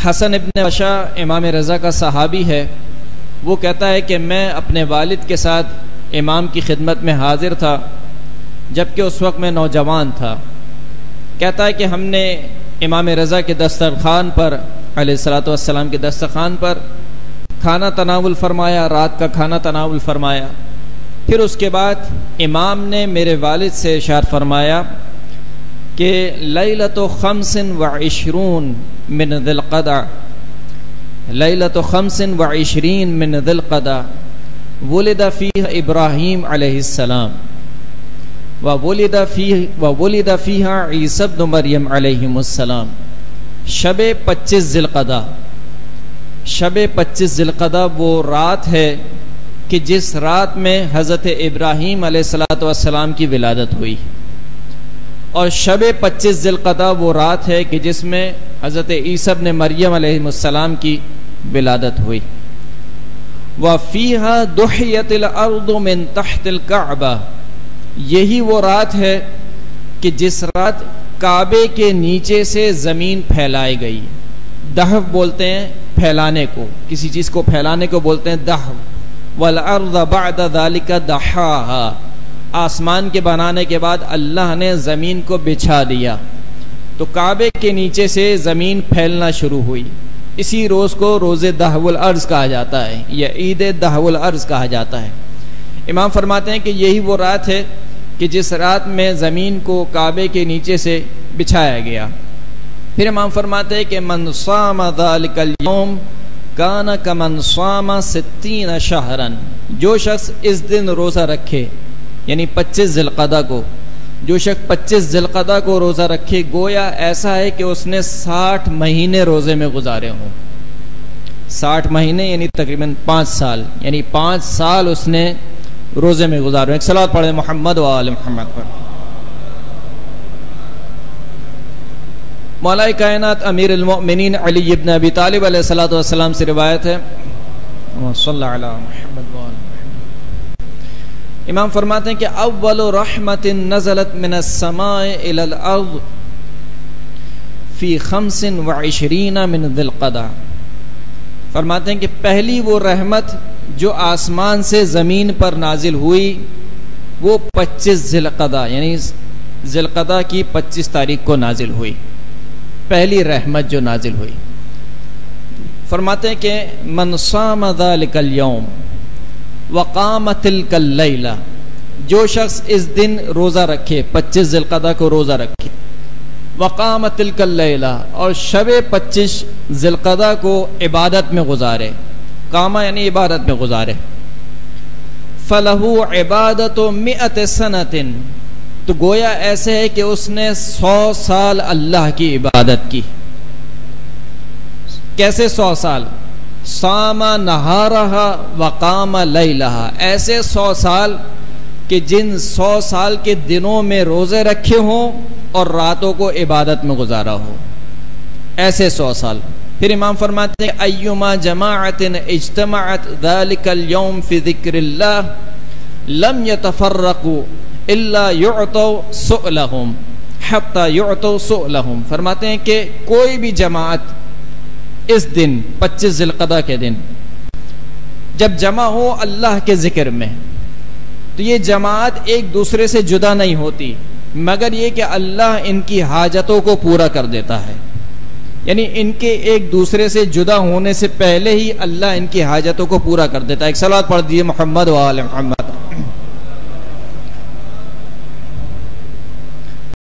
हसन इबन बशा, इमाम रज़ा का सहाबी है, वो कहता है कि मैं अपने वालिद के साथ इमाम की खिदमत में हाजिर था, जबकि उस वक्त मैं नौजवान था। कहता है कि हमने इमाम रज़ा के दस्तरखान पर सलाम के दस्तरखान पर खाना तनावुल फरमाया, रात का खाना तनावुल फरमाया। फिर उसके बाद इमाम ने मेरे वालिद से इशार फरमाया कि लत खमसिन व इशरून मिन दिलकदा लत खमसिन व इशरीन मिन दिलकदा वलिदा फ़ी इब्राहीम अलैहिस्सलाम व वलिदा फ़ी व वलिदा फ़ीहा ईसब मरियम अलैहिमुस्सलाम शब पच्चीस ज़िलक़दा। शब पच्चीस ज़िलक़दा वो रात है कि जिस रात में हज़रत इब्राहीम अलैहिस्सलाम की विलादत हुई। और शब पच्चीस ज़िलक़दा वो रात है कि जिसमें हज़रत ईसब ने मरियम अलैहिस्सलाम की विलादत हुई। व फ़ीहा दुहयतिल तहतिल काबा। यही वो रात है कि जिस रात काबे के नीचे से ज़मीन फैलाई गई। दहव बोलते हैं फैलाने को। किसी चीज़ को फैलाने को बोलते हैं दह वलअर्दालिका दहा आसमान के बनाने के बाद अल्लाह ने ज़मीन को बिछा दिया। तो काबे के नीचे से ज़मीन फैलना शुरू हुई। इसी रोज़ को रोज़ दहवल अर्ज़ कहा जाता है, या ईद दहवल अर्ज़ कहा जाता है। इमाम फरमाते हैं कि यही वो रात है कि जिस रात में ज़मीन को काबे के नीचे से बिछाया गया। फिर इमाम फरमाते हैं कि मनसाम काना का मनसामा सिद्दीन शहरन। जो शख्स इस दिन रोज़ा रखे यानी पच्चीस जिलकदा को। जो शख्स पच्चीस जिलकदा को रोज़ा रखे, गोया ऐसा है कि उसने साठ महीने रोज़े में गुजारे हों। साठ महीने यानी तकरीबन पाँच साल, यानी पाँच साल उसने रोज़े में गुजारो एक सलाद पढ़े, मोहम्मद वाल मोहम्मद पर। मौलाई कायनात अमीर उलमिन अली इब्न अबी तालिब सलाम से रिवायत है। इमाम फरमाते हैं कि अव्वल रहमत नजलत मिन समाए फ़ी खमसिन व इशरीना मिन दिलकदा फरमाते हैं कि पहली वो रहमत जो आसमान से ज़मीन पर नाजिल हुई, वो 25 जिलकदा, यानी जिलकदा की 25 तारीख को नाजिल हुई। पहली रहमत जो नाजिल हुई। फरमाते हैं कि मनसामदालिकल यौम वक़ामतिलकल्ला जो शख्स इस दिन रोज़ा रखे 25 जिलकदा को रोज़ा रखे। वक़ामतिलकल्ला और शब 25 जिलकदा को इबादत में गुजारे। कामा यानी इबादत में गुजारे। फलहू इबादत मियत सनतिन। तो गोया ऐसे है कि उसने सौ साल अल्लाह की इबादत की। कैसे सौ साल? सामा नहारहा वकामा लहा ऐसे सौ साल कि जिन सौ साल के दिनों में रोज़े रखे हों और रातों को इबादत में गुजारा हो। ऐसे सौ साल। फिर इमाम फरमाते हैं अयुमा जमाअतिन इज्तमाअत दालिकल यौम फ़ी ज़िक्रिल्लाह, लम यतफर्रकू हत्ता युअतौ सुअलहुम फरमाते हैं कि कोई भी जमात इस दिन 25 जिलकदा के दिन। जब जमा हो अल्लाह के ज़िक्र में तो ये जमात एक दूसरे से जुदा नहीं होती, मगर ये कि अल्लाह इनकी हाजतों को पूरा कर देता है। यानी इनके एक दूसरे से जुदा होने से पहले ही अल्लाह इनकी हाजतों को पूरा कर देता है। एक सलाद पढ़ दिए मोहम्मद वाल मोहम्मद।